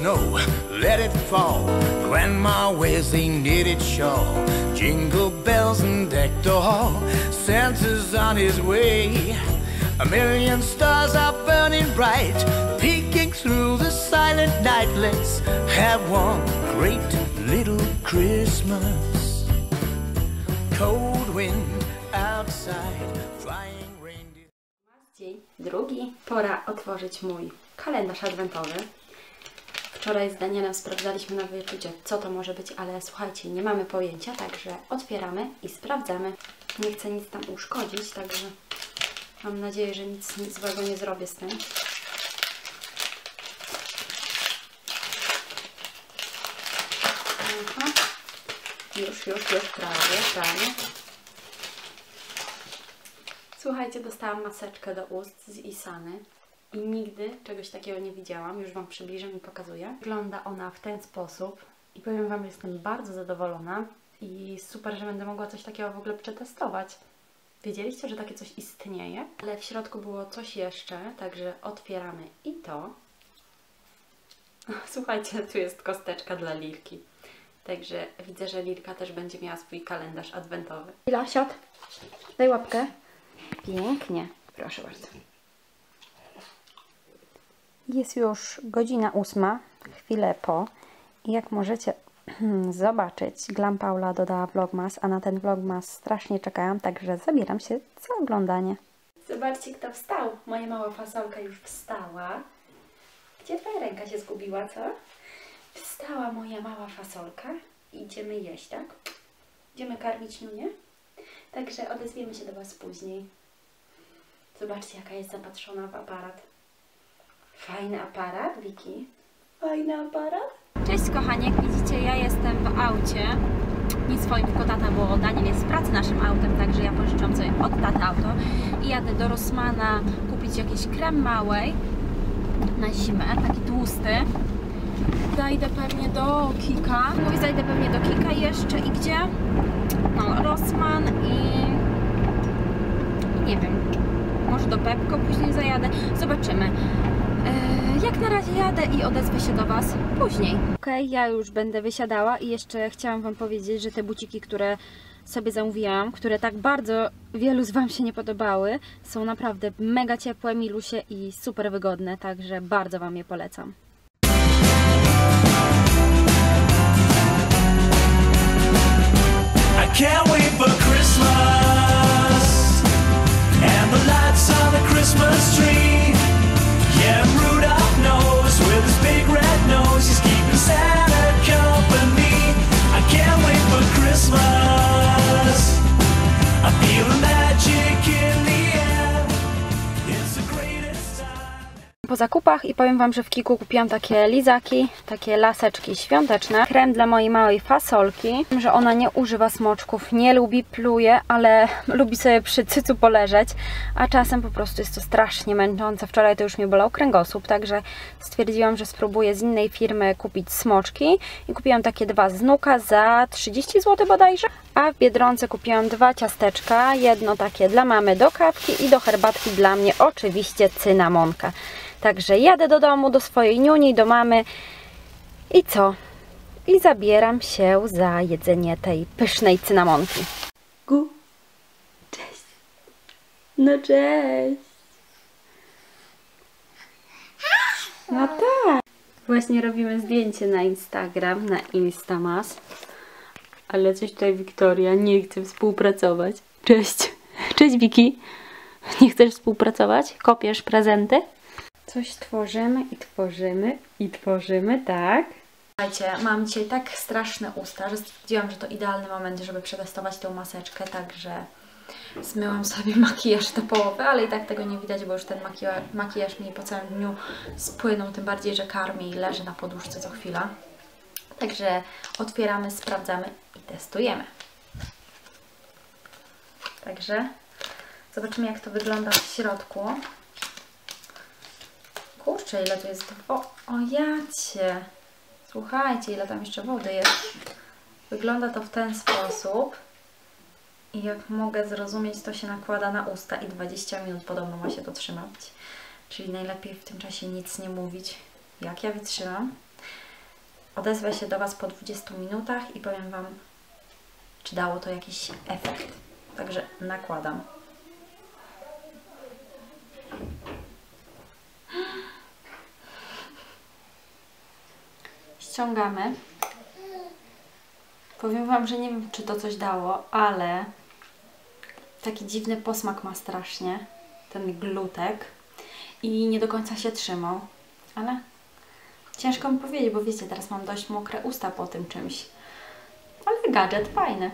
snow, let it fall. Grandma wears a knitted shawl. Jingle bells and deck the hall. Santa's on his way. A million stars are burning bright, peeking through the silent night. Let's have one great little Christmas. Cold wind outside, flying reindeer. Drugi. Pora otworzyć mój kalendarz adwentowy. Wczoraj z Danielem sprawdzaliśmy na wyczucie, co to może być, ale słuchajcie, nie mamy pojęcia, także otwieramy i sprawdzamy. Nie chcę nic tam uszkodzić, także mam nadzieję, że nic, nic złego nie zrobię z tym. Aha. Już, już, już, prawie, prawie. Słuchajcie, dostałam maseczkę do ust z Isany i nigdy czegoś takiego nie widziałam. Już Wam przybliżę i pokazuję. Wygląda ona w ten sposób i powiem Wam, że jestem bardzo zadowolona i super, że będę mogła coś takiego w ogóle przetestować. Wiedzieliście, że takie coś istnieje? Ale w środku było coś jeszcze, także otwieramy i to. Słuchajcie, tu jest kosteczka dla Lilki. Także widzę, że Lilka też będzie miała swój kalendarz adwentowy. Lila, siad. Daj łapkę. Pięknie. Proszę bardzo. Jest już godzina ósma, chwilę po. Jak możecie zobaczyć, Glam Paula dodała vlogmas, a na ten vlogmas strasznie czekałam, także zabieram się za oglądanie. Zobaczcie, kto wstał. Moja mała fasolka już wstała. Gdzie twoja ręka się zgubiła, co? Wstała moja mała fasolka. Idziemy jeść, tak? Idziemy karmić Niunię. Także odezwiemy się do Was później. Zobaczcie, jaka jest zapatrzona w aparat. Fajny aparat, Wiki. Fajny aparat. Cześć kochani, jak widzicie ja jestem w aucie. Nie swoim, tylko tata, bo Daniel jest w pracy naszym autem, także ja pożyczam sobie od taty auto i jadę do Rossmana kupić jakiś krem małej na zimę, taki tłusty. Zajdę pewnie do Kika. Mówię, zajdę pewnie do Kika jeszcze i gdzie? No, Rossmann i nie wiem, może do Pepko później zajadę. Zobaczymy. E, Jak na razie jadę i odezwę się do Was później. Okej, ja już będę wysiadała i jeszcze chciałam Wam powiedzieć, że te buciki, które sobie zamówiłam, które tak bardzo wielu z Wam się nie podobały, są naprawdę mega ciepłe, milusie i super wygodne, także bardzo Wam je polecam. I can't wait for Christmas zakupach i powiem Wam, że w Kiku kupiłam takie lizaki, takie laseczki świąteczne. Krem dla mojej małej fasolki, że ona nie używa smoczków, nie lubi, pluje, ale lubi sobie przy cycu poleżeć, a czasem po prostu jest to strasznie męczące. Wczoraj to już mnie bolał kręgosłup, także stwierdziłam, że spróbuję z innej firmy kupić smoczki i kupiłam takie dwa z Nuka za 30 zł bodajże, a w Biedronce kupiłam dwa ciasteczka, jedno takie dla mamy do kawki i do herbatki dla mnie oczywiście cynamonkę. Także jadę do domu, do swojej niuni, do mamy i co? I zabieram się za jedzenie tej pysznej cynamonki. Gu, cześć. No cześć. No tak. Właśnie robimy zdjęcie na Instagram, na Instamas. Ale coś tutaj Wiktoria nie chce współpracować. Cześć. Cześć Wiki. Nie chcesz współpracować? Kopiesz prezenty? Coś tworzymy i tworzymy i tworzymy, tak? Słuchajcie, mam dzisiaj tak straszne usta, że stwierdziłam, że to idealny moment, żeby przetestować tą maseczkę, także zmyłam sobie makijaż do połowy, ale i tak tego nie widać, bo już ten makijaż, makijaż mi po całym dniu spłynął, tym bardziej, że karmi i leży na poduszce co chwila. Także otwieramy, sprawdzamy i testujemy. Także zobaczymy jak to wygląda w środku. Kurczę, ile tu jest wo... O jacie! Słuchajcie, ile tam jeszcze wody jest. Wygląda to w ten sposób. I jak mogę zrozumieć, to się nakłada na usta i 20 minut podobno ma się to trzymać. Czyli najlepiej w tym czasie nic nie mówić. Jak ja wytrzymam? odezwę się do Was po 20 minutach i powiem Wam, czy dało to jakiś efekt. Także nakładam. Ściągamy. Powiem Wam, że nie wiem, czy to coś dało, ale taki dziwny posmak ma strasznie ten glutek i nie do końca się trzymał, ale ciężko mi powiedzieć, bo wiecie, teraz mam dość mokre usta po tym czymś, ale gadżet fajny.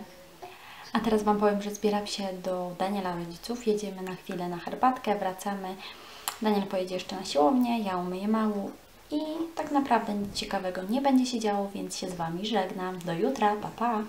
A teraz Wam powiem, że zbieram się do Daniela rodziców, jedziemy na chwilę na herbatkę, wracamy. Daniel pojedzie jeszcze na siłownię, ja umyję mału i tak naprawdę nic ciekawego nie będzie się działo, więc się z Wami żegnam. Do jutra, pa pa!